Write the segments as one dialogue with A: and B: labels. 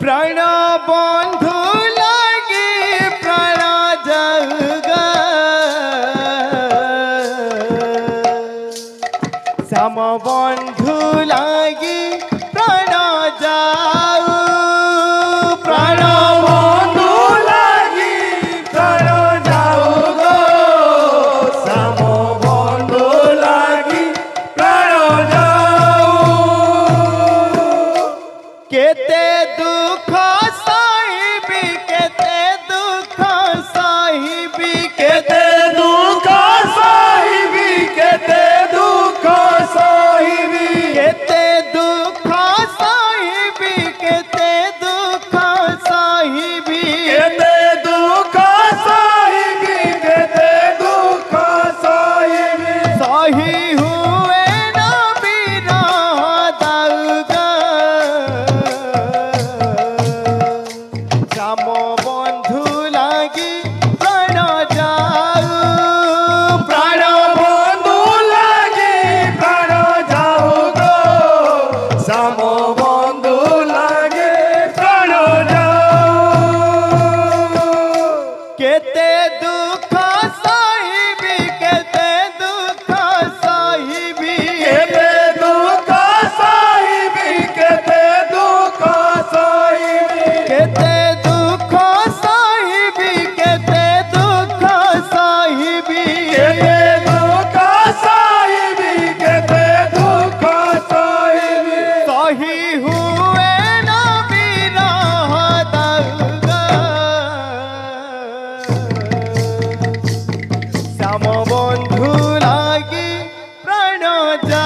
A: প্রাণ বন্ধু जा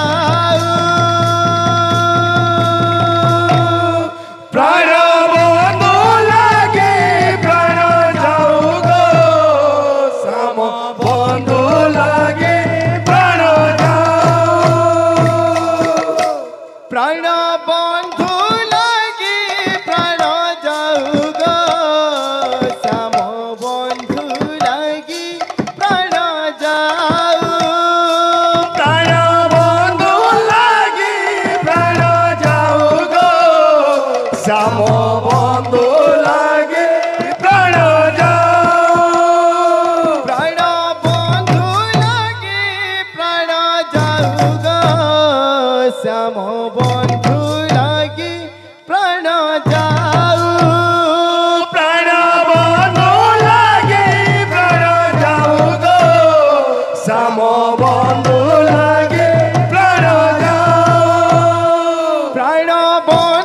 A: বৈরব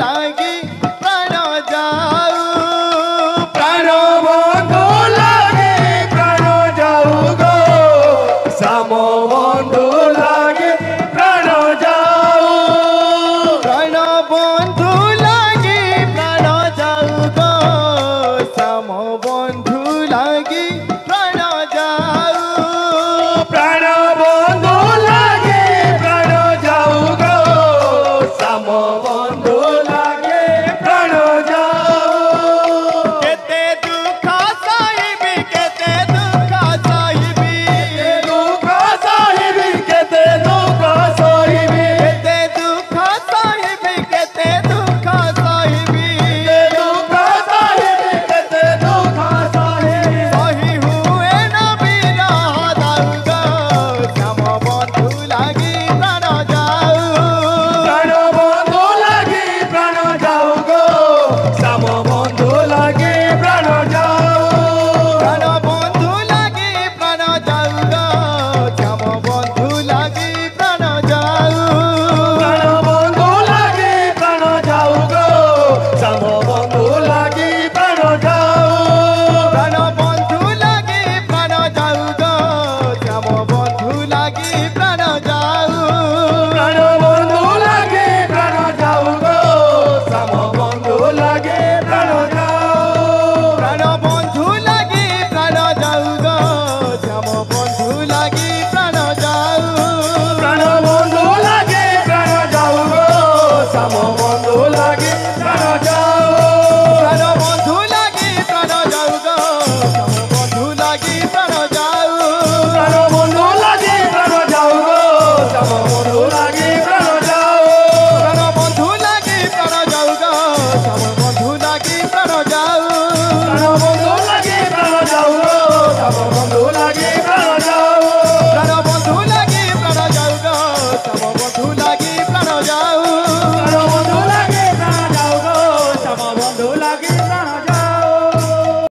A: লাগে
B: Salvo.